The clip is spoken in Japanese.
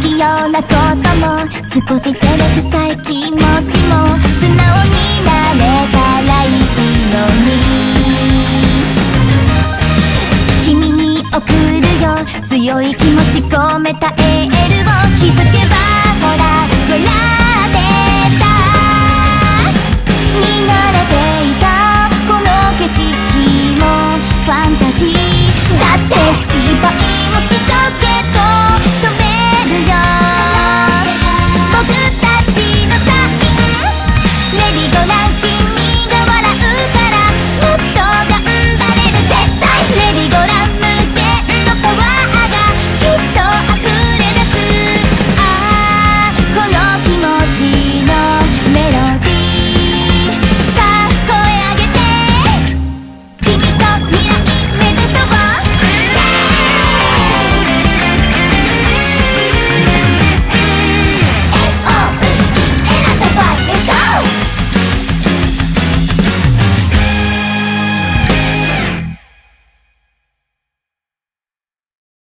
器用なことも少し照れくさい気持ちも素直になれたらいいのに君に送るよ強い気持ち込めたエールを気づけばほら笑ってた。見慣れていたこの景色もファンタジー。だって失敗もしちゃけ。